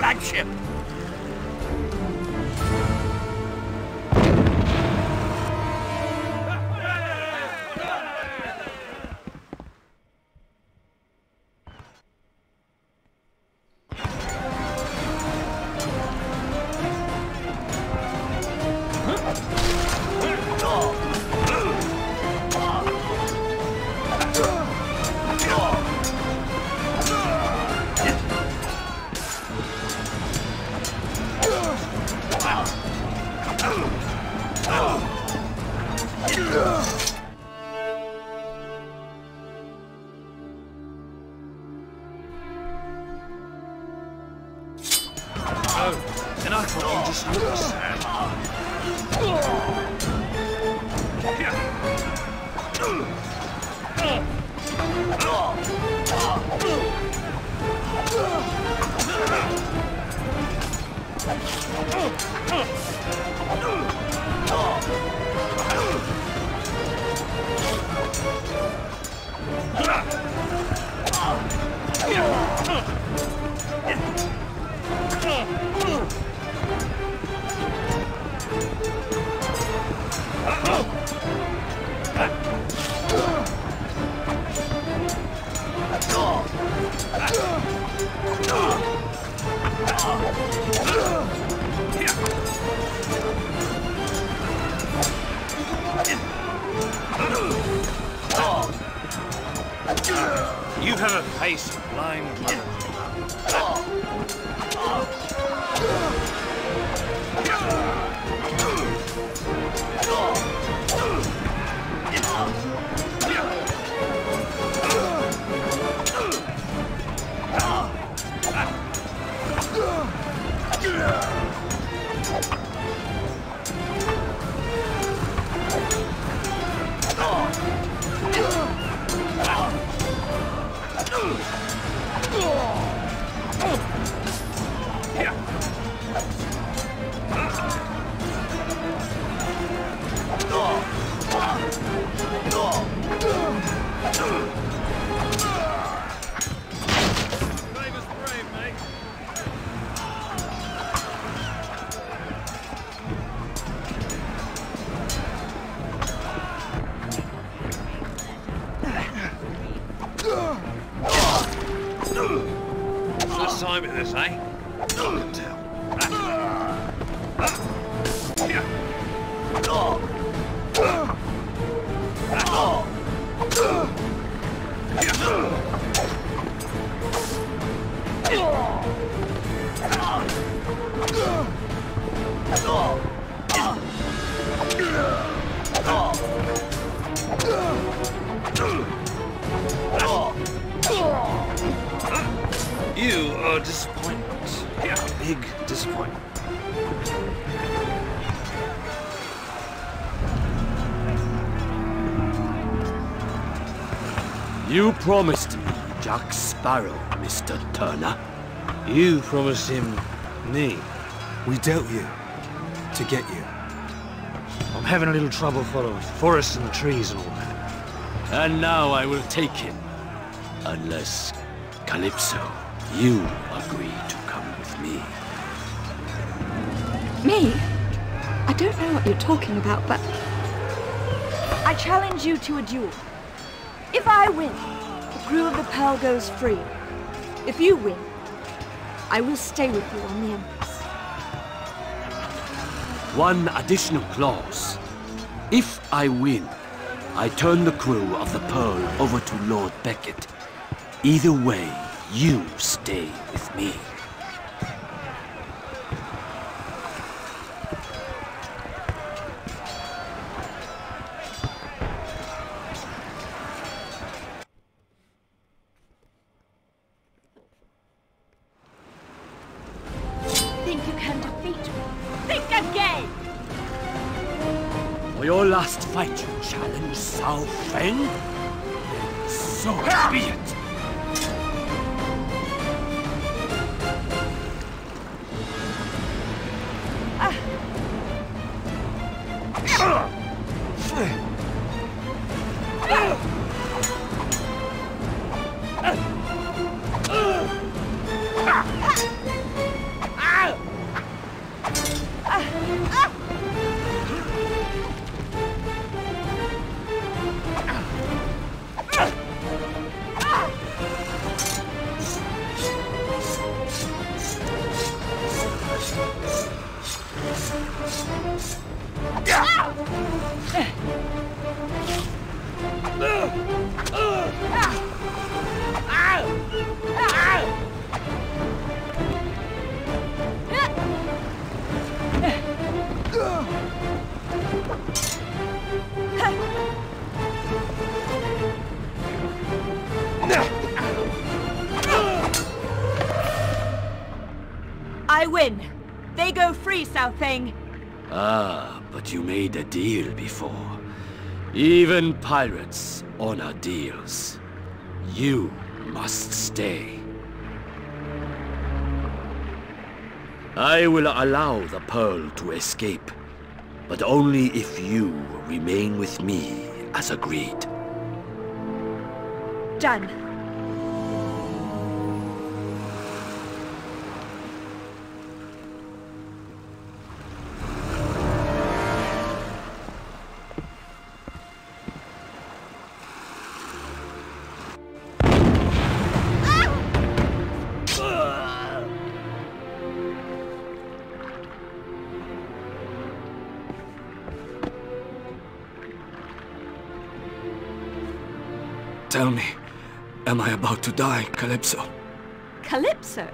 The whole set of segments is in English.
flagship. You promised me Jack Sparrow, Mr. Turner. You promised him me. We dealt you to get you. I'm having a little trouble following forests and the trees and all that. And now I will take him. Unless, Calypso, you agree to come with me. Me? I don't know what you're talking about, but I challenge you to a duel. If I win, the crew of the Pearl goes free. If you win, I will stay with you on the Empress. One additional clause. If I win, I turn the crew of the Pearl over to Lord Beckett. Either way, you stay with me. Last fight, you challenge Sao Feng? Then so be it. Ah. I Thing. Ah, but you made a deal before. Even pirates honor deals. You must stay. I will allow the Pearl to escape, but only if you remain with me as agreed. Done. Tell me, am I about to die, Calypso? Calypso?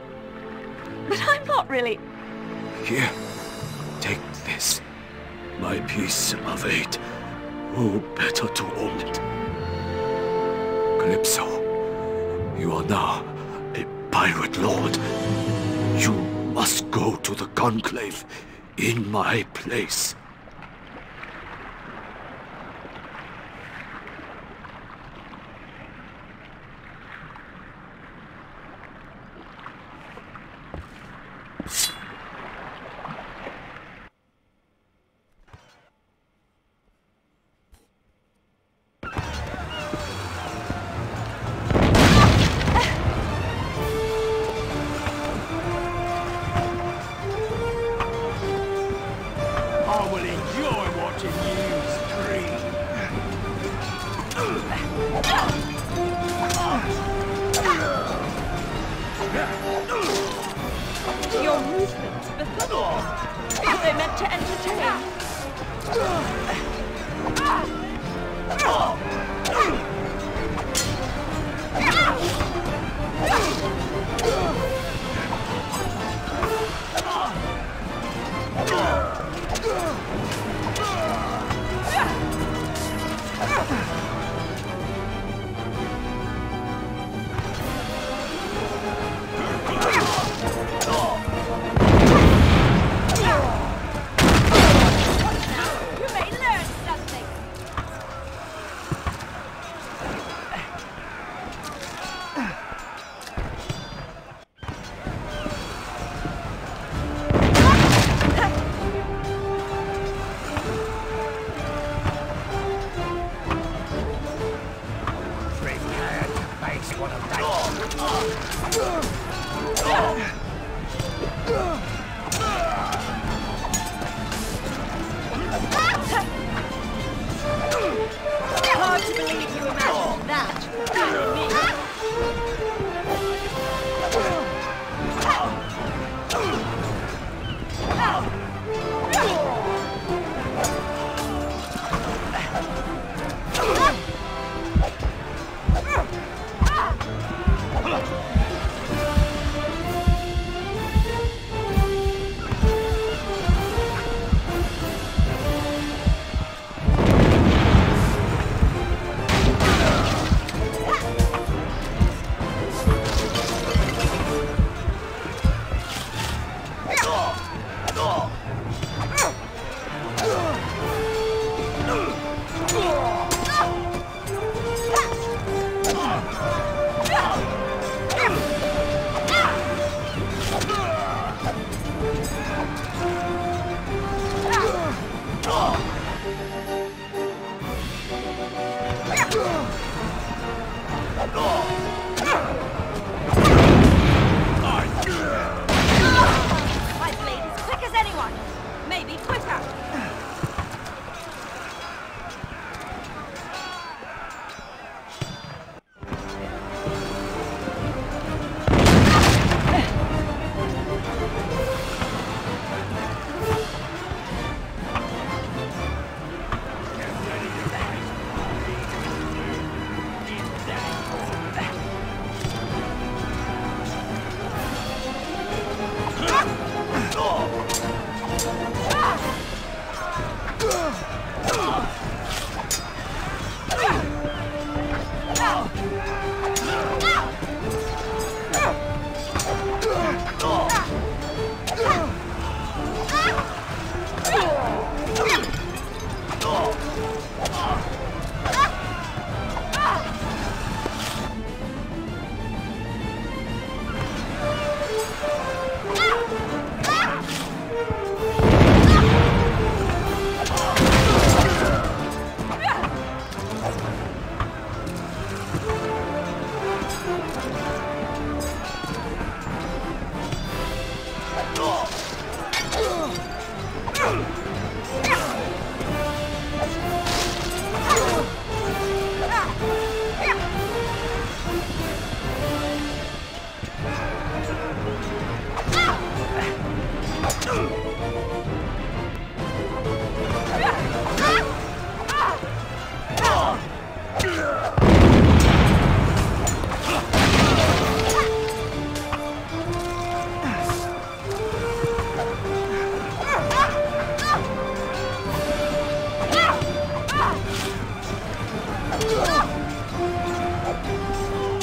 But I'm not really... Here, take this. My piece of eight. Who better to own it? Calypso, you are now a pirate lord. You must go to the Conclave in my place.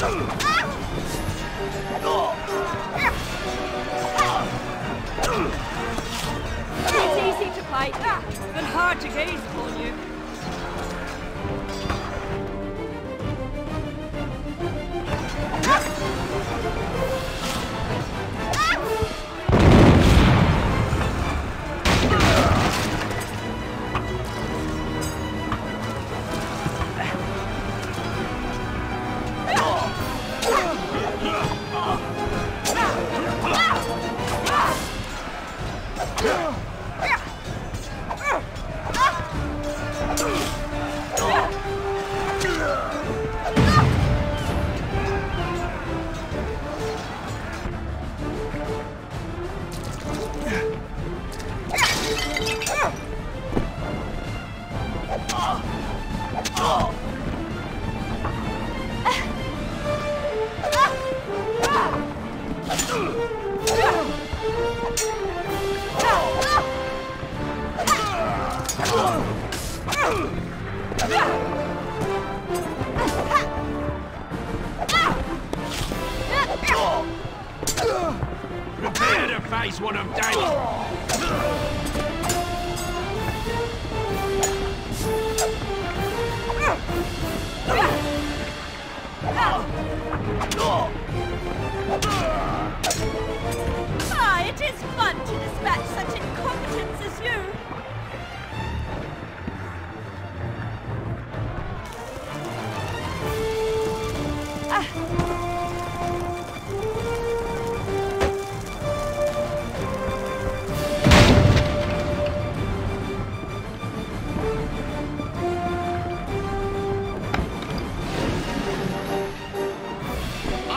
It's easy to fight, but hard to gaze upon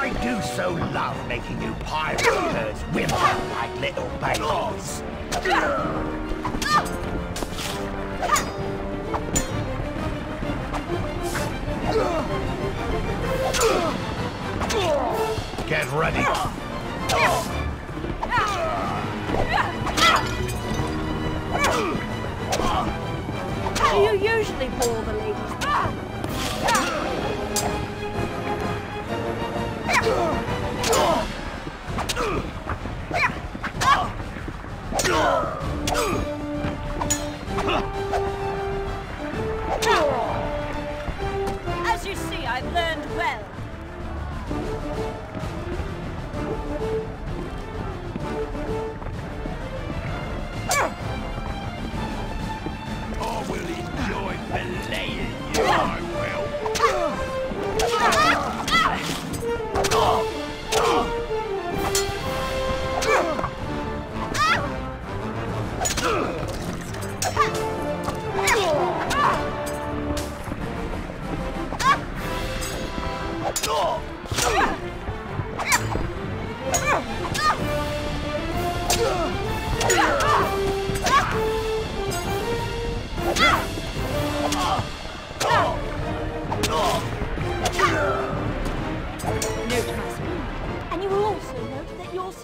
I do so love making you pirate curs whimper like little babies. Get ready. Do you usually bore the ladies? As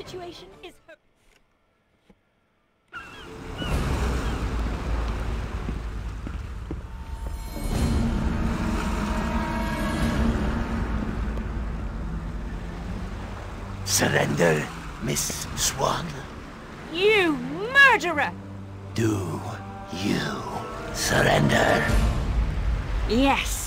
situation is Surrender, Miss Swann. You murderer! Do you surrender? Yes.